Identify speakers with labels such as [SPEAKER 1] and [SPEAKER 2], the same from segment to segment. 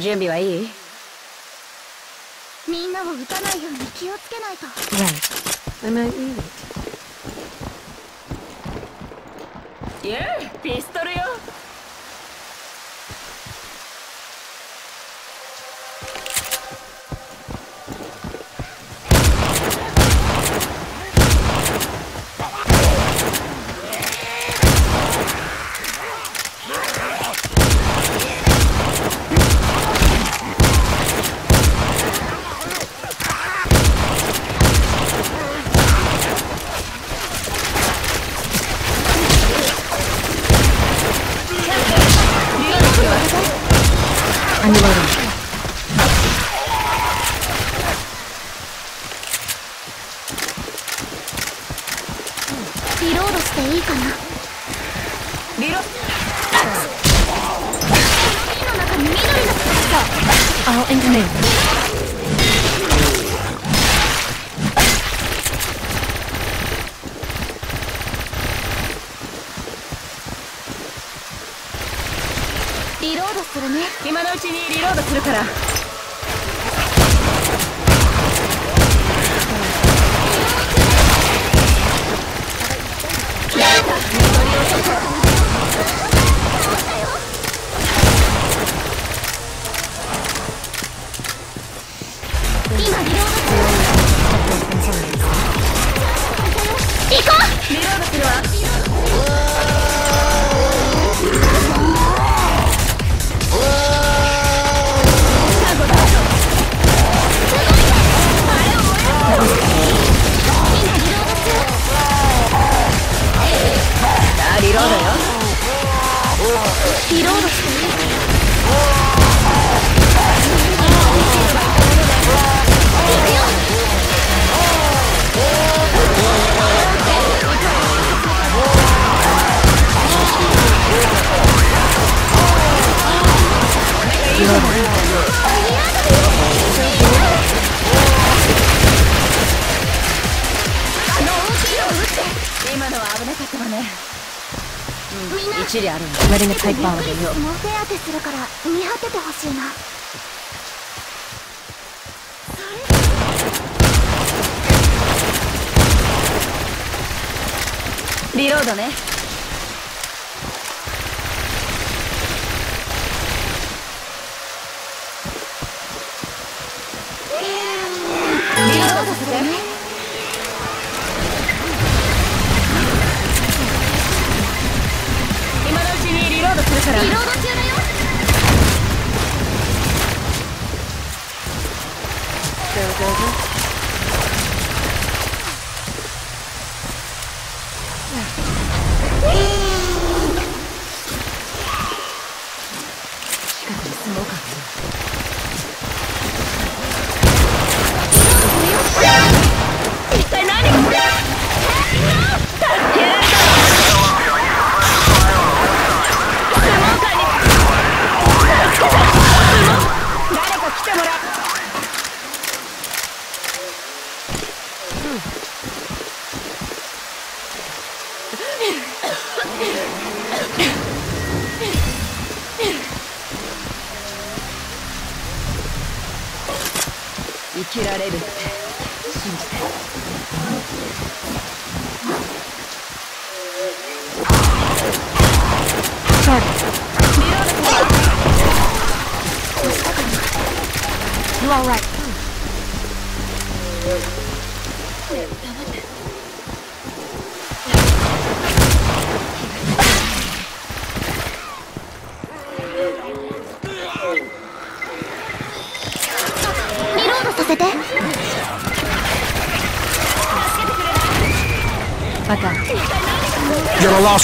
[SPEAKER 1] 準備はいい？
[SPEAKER 2] みんなを撃たないように気をつけないと
[SPEAKER 3] Right. I might need it.
[SPEAKER 1] いやピストルよ
[SPEAKER 3] アニマル。
[SPEAKER 2] リロードしていいかな
[SPEAKER 1] リロ
[SPEAKER 2] 火の中に緑の
[SPEAKER 3] I'll intimate.
[SPEAKER 2] リロードするね
[SPEAKER 1] 今のうちにリロードするからあるんだ。
[SPEAKER 3] イパーをよう
[SPEAKER 2] も手当てするから見張っててほしいな。
[SPEAKER 1] リロードね。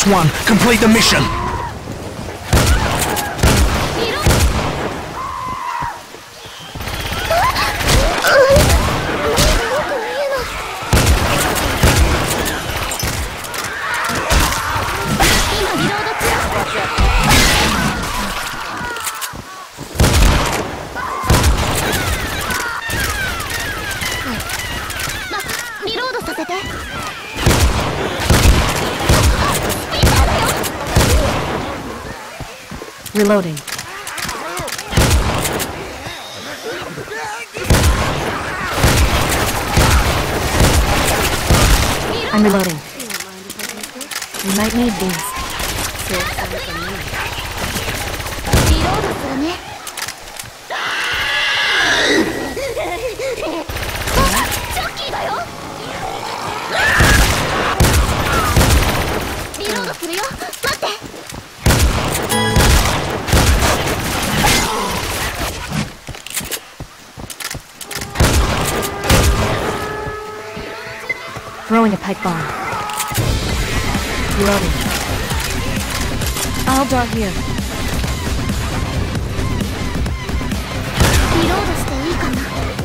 [SPEAKER 4] One. Complete the mission.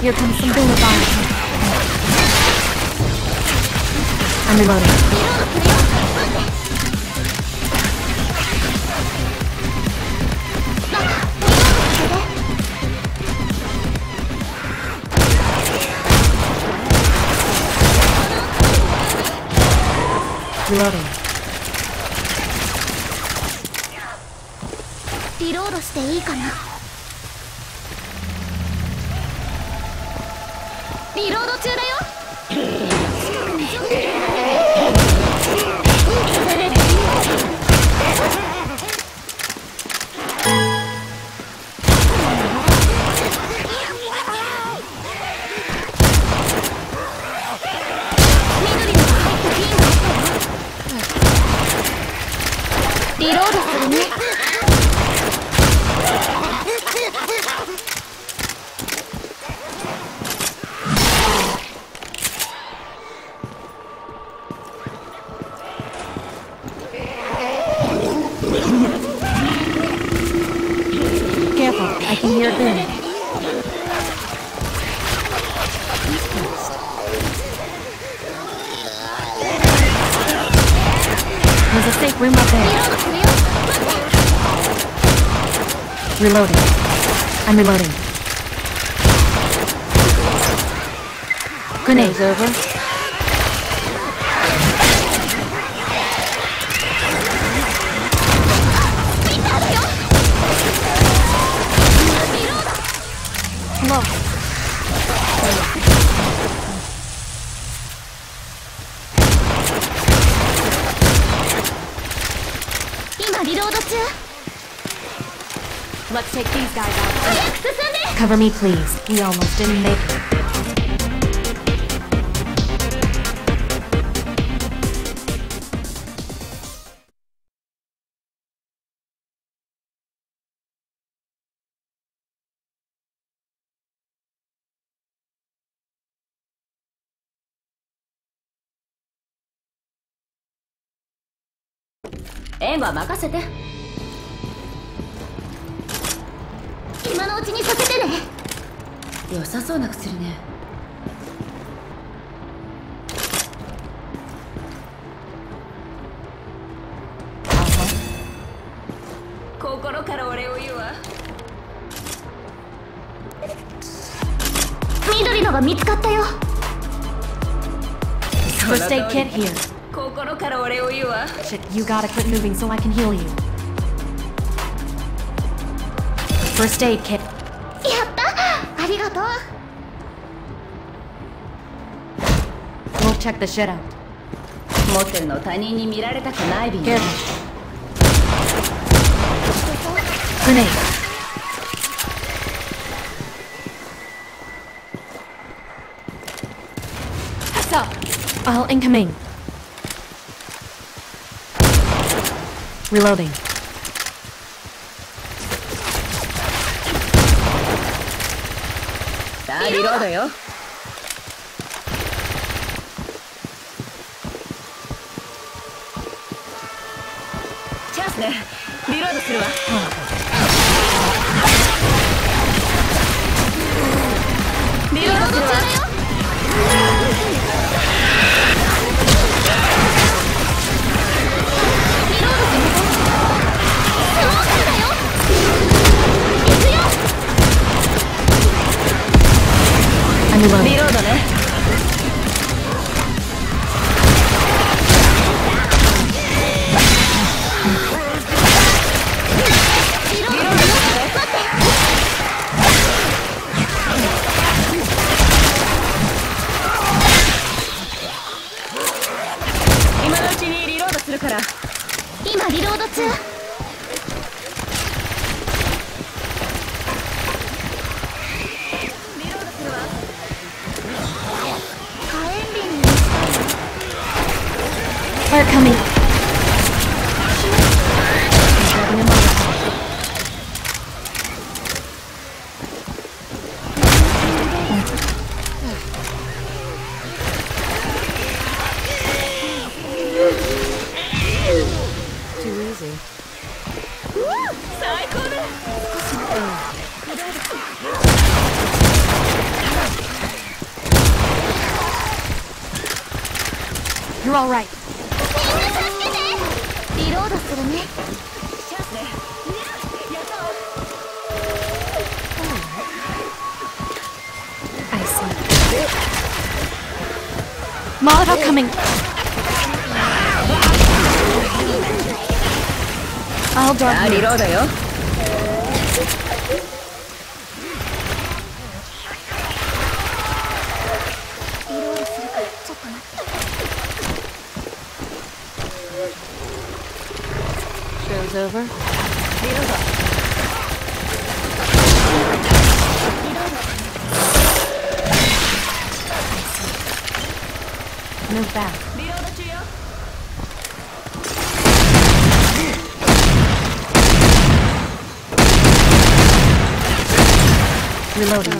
[SPEAKER 3] Here comes some bullet bombs. I'm reloading.
[SPEAKER 2] リロードするよ待ってバカリロードさせて
[SPEAKER 3] Reloading.
[SPEAKER 2] リロードしていいかな
[SPEAKER 3] Careful, I can hear it There's a safe room up there. Reloading. I'm reloading. Grenades over. Cover me, please. We almost didn't make it.
[SPEAKER 1] エンバー任せて
[SPEAKER 2] 今のうちにさせてね。
[SPEAKER 1] 良さそうな薬ね。心からおを言うわ。
[SPEAKER 2] 緑のが見つかったよ。
[SPEAKER 3] そして行け
[SPEAKER 1] 心からお礼を言うわ。
[SPEAKER 3] Shit, you ing, so I can heal you. First aid kit.
[SPEAKER 2] やったありがとう
[SPEAKER 3] We'll check the shit out.
[SPEAKER 1] 持ってるの他人に見られたくない瓶
[SPEAKER 3] Careful. Grenade. Heads up. I'll incoming. Reloading.
[SPEAKER 1] さあリロードよ。チャンスね。リロードするわ。
[SPEAKER 3] うん
[SPEAKER 1] リロードね。
[SPEAKER 2] ア
[SPEAKER 3] リロード
[SPEAKER 1] よ
[SPEAKER 2] Reloading.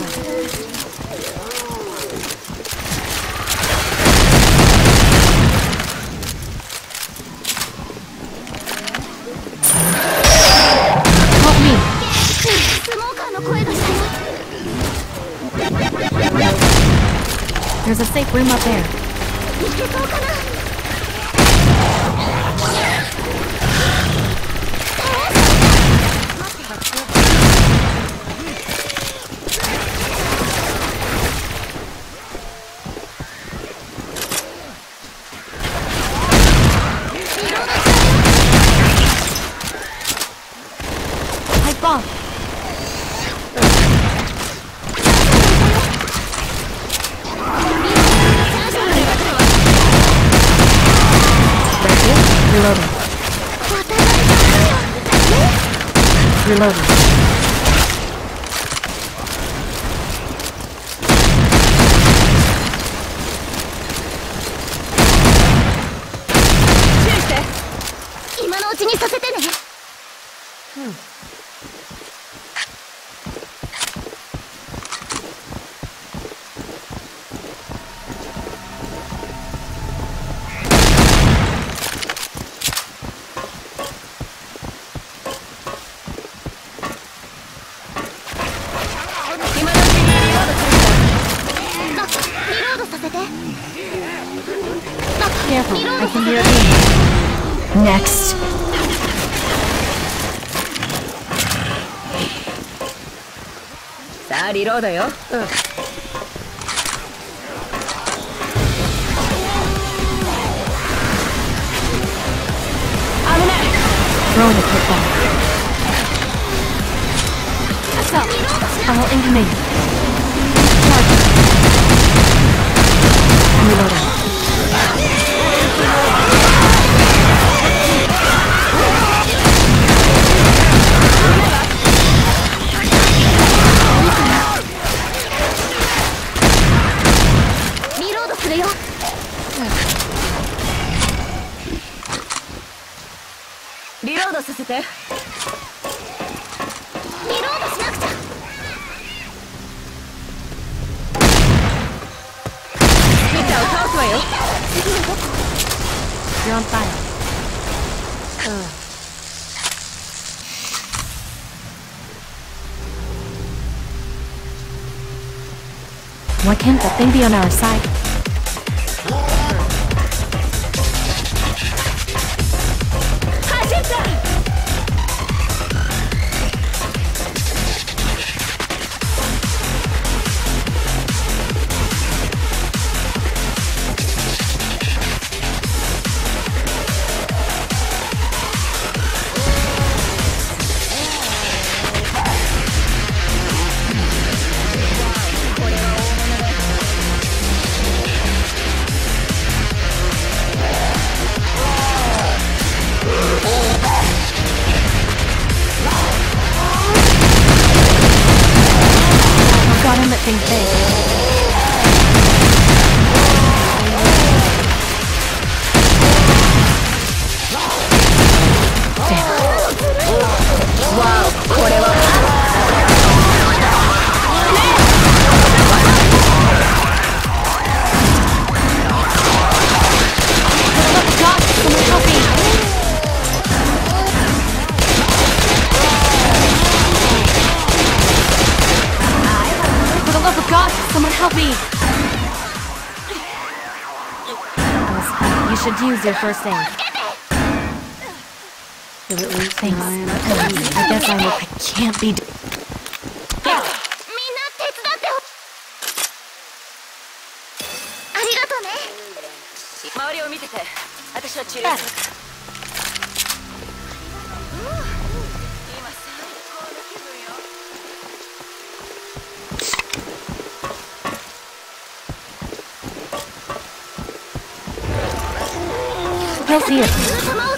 [SPEAKER 2] There's a safe room up there. Oh,
[SPEAKER 1] they
[SPEAKER 3] are? The football. Assault. In. させて
[SPEAKER 1] リロード
[SPEAKER 3] しなくちゃ
[SPEAKER 1] ピッタを倒すわよ
[SPEAKER 2] 次のどこジャンパイうん。Why can't that thing
[SPEAKER 3] be on our side? everything fails. Use your first aid. Thanks. I guess I, I can't be.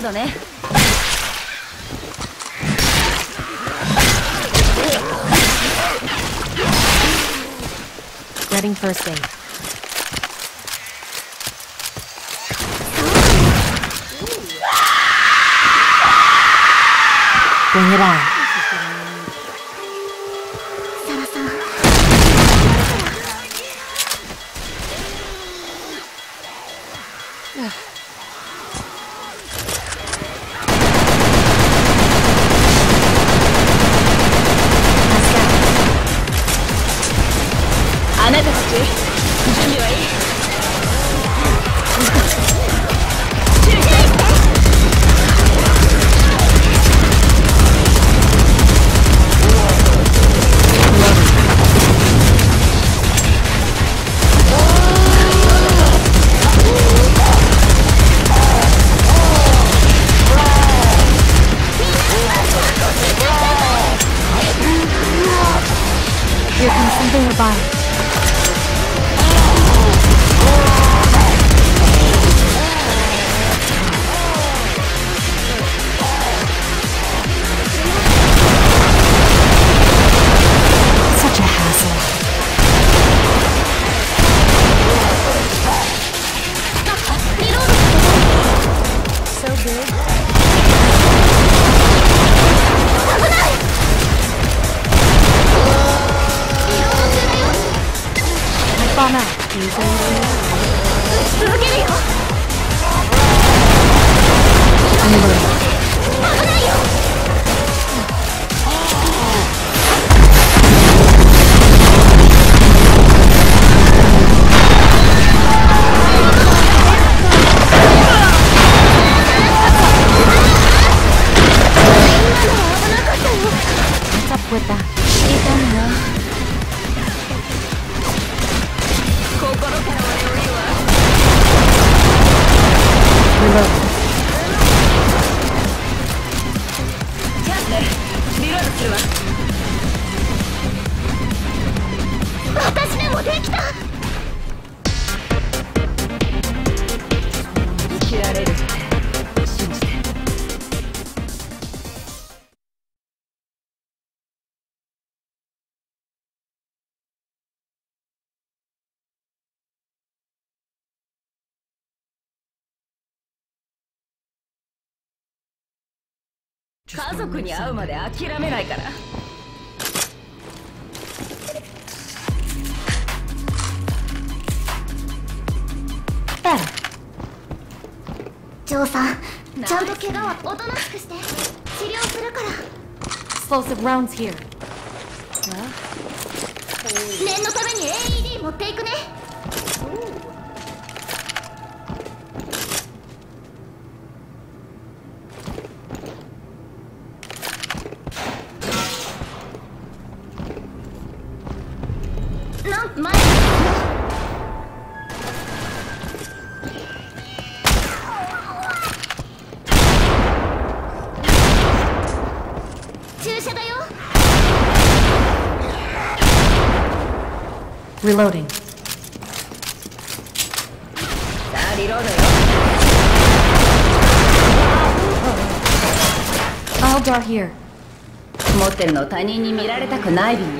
[SPEAKER 1] ようだね
[SPEAKER 3] ゲッ first aid.
[SPEAKER 2] ごめん
[SPEAKER 1] なさい。あ家族に会うまで諦めないから.
[SPEAKER 2] ジョーさんちゃんと怪我はおとなしくして治療するから
[SPEAKER 3] Explosive rounds here.
[SPEAKER 2] 念のために AED 持っていくね
[SPEAKER 3] Reloading.
[SPEAKER 1] I'll
[SPEAKER 3] bar here.
[SPEAKER 1] 持ってるの他人に見られたくないビニ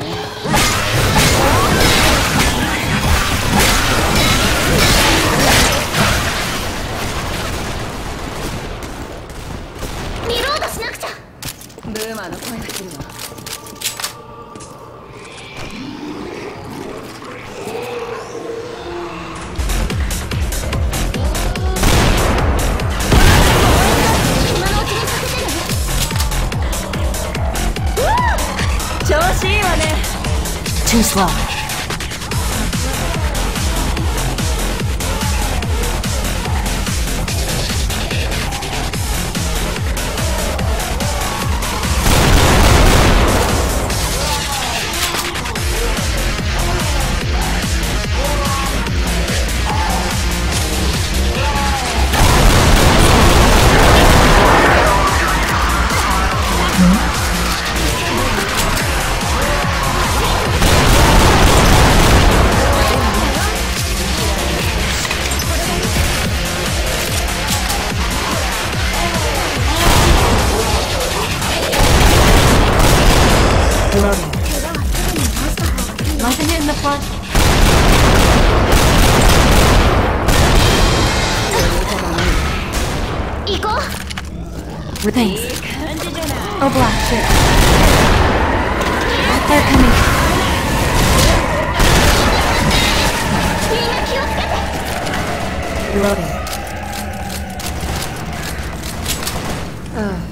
[SPEAKER 1] dislodge.
[SPEAKER 3] Ready.
[SPEAKER 2] Ah.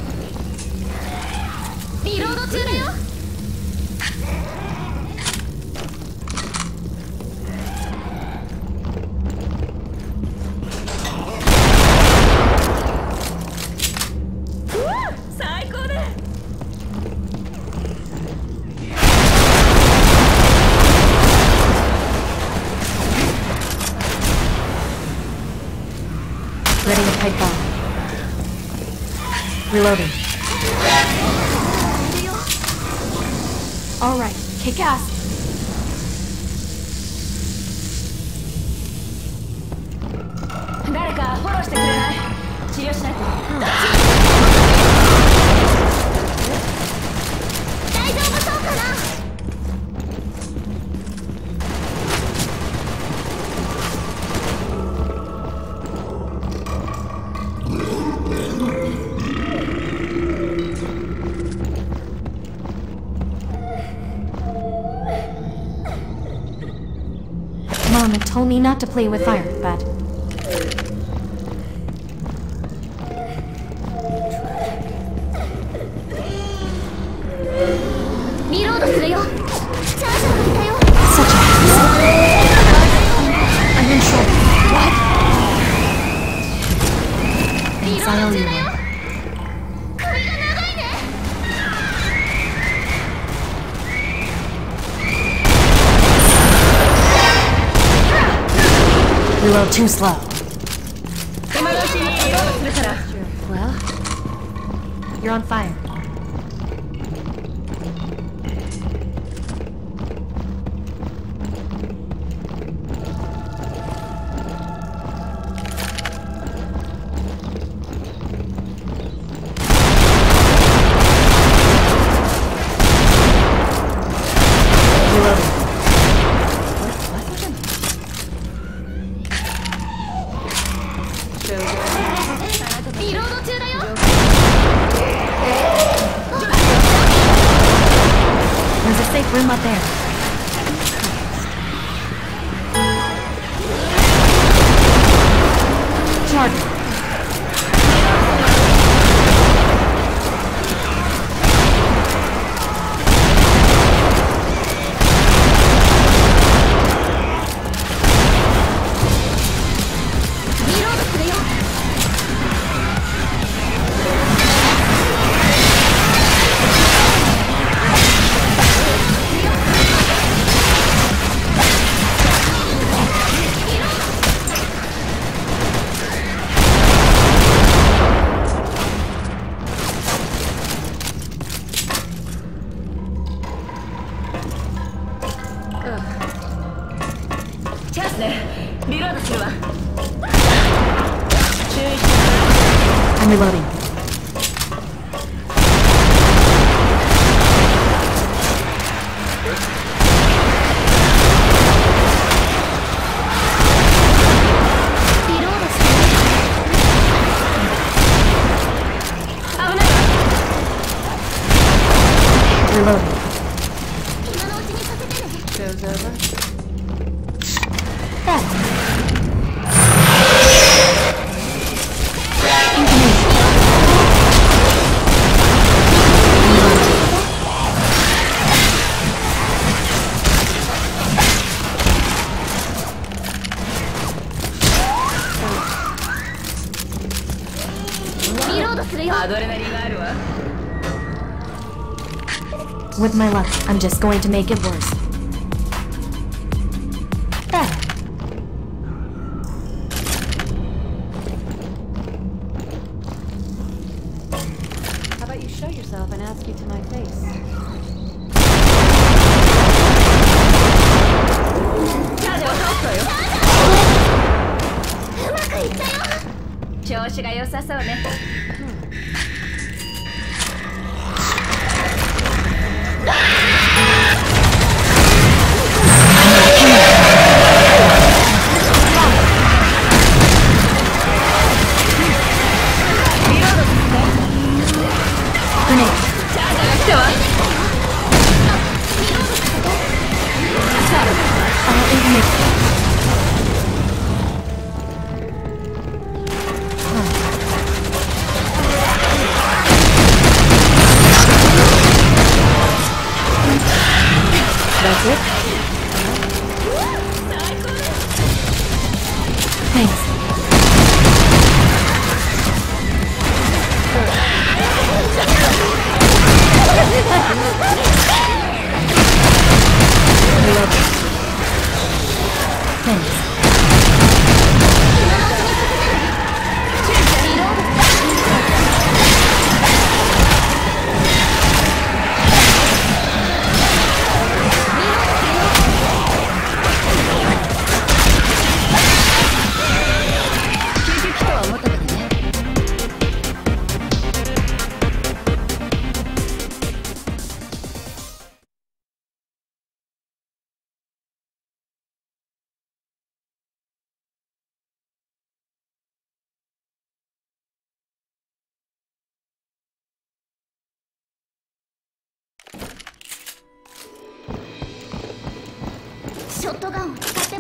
[SPEAKER 3] Mom told me not to play with fire, but too slow. Well, you're on fire.
[SPEAKER 2] リロード中だよ
[SPEAKER 3] There's a safe room up there. my luck. I'm just going to make it worse.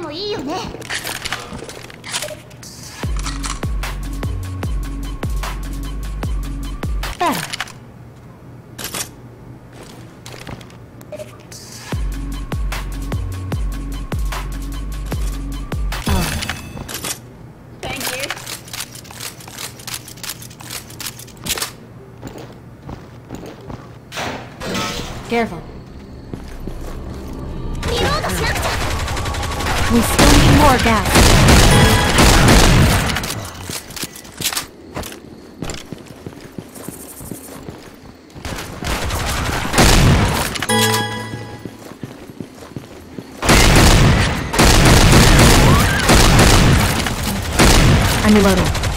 [SPEAKER 2] もいいよね。
[SPEAKER 3] I'm reloading.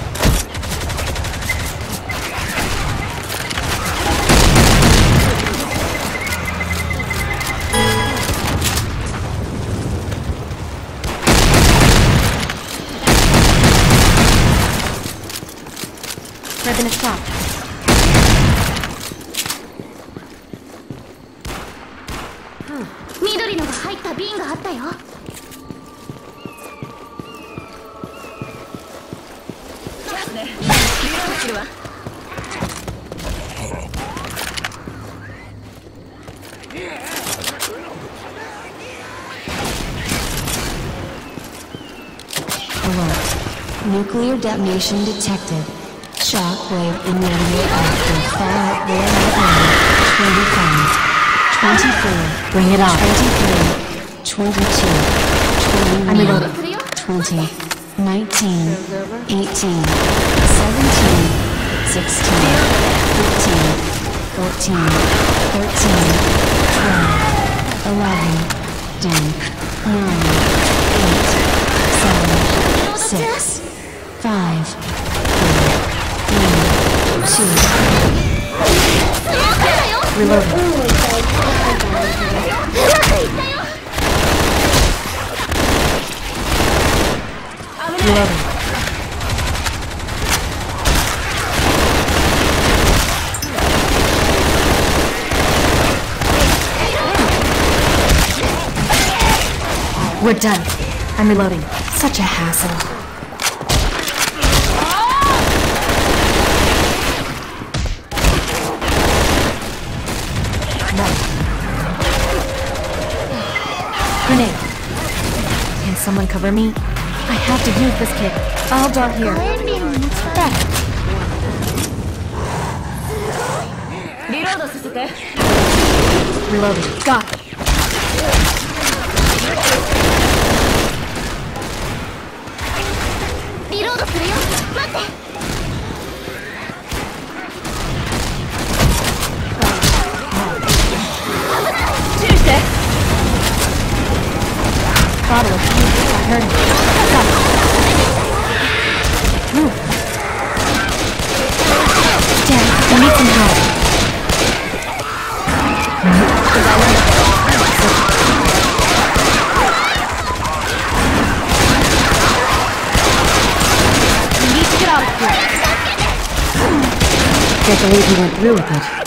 [SPEAKER 5] detonation detected. Shockwave immediately active. Fallout warning 25, 24,
[SPEAKER 3] bring it on.
[SPEAKER 5] 23, 22, 29, 20, 19, 18, 17, 16, 15, 14, 13, 12, 11, 10, 9,
[SPEAKER 3] I'm reloading. Such a hassle. Can someone cover me? I have to use this kit. I'll dart here.
[SPEAKER 1] Back.
[SPEAKER 3] Reloading. Got it. turn. Dad, I need some help. We. Can't believe you went through with it.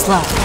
[SPEAKER 3] is love.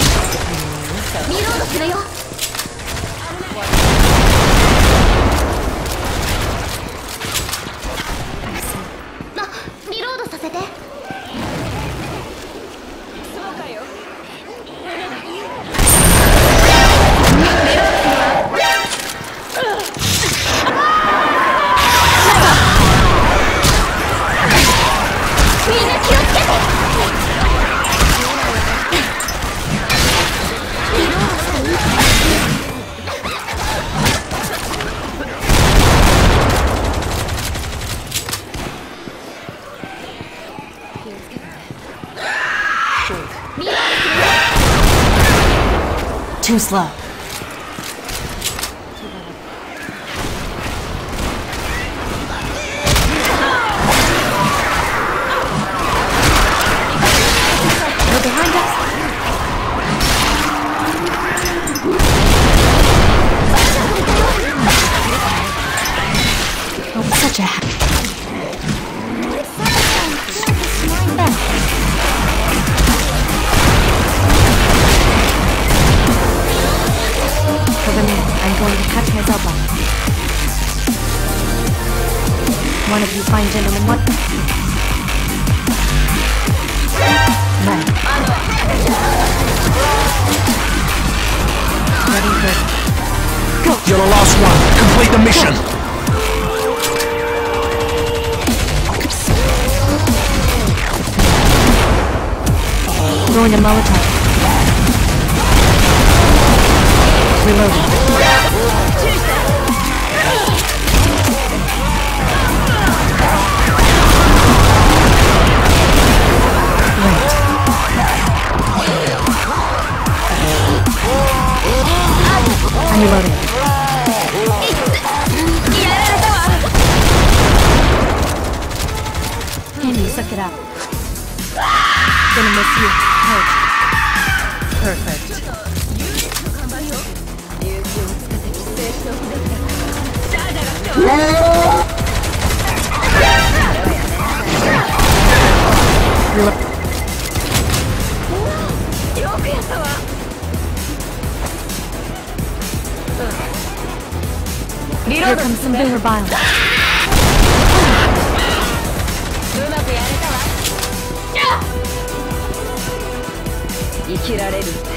[SPEAKER 3] I'm
[SPEAKER 1] reloading.
[SPEAKER 3] やられたわ
[SPEAKER 1] Candy, suck it up. Gonna miss you. Hurt. Perfect. Relo- Here comes some Vinger Bile.
[SPEAKER 3] うまくやれたわ生きられるって